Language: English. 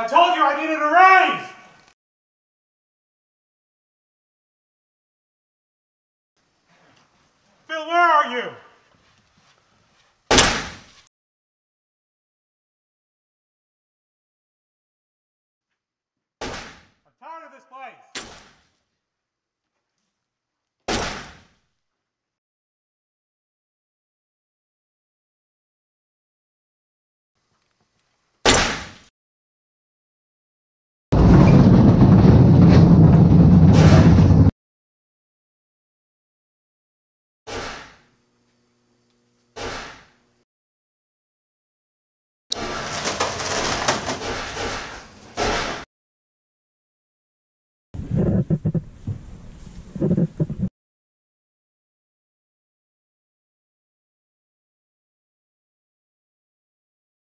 I told you I needed a raise! Phil, where are you? I'm tired of this place.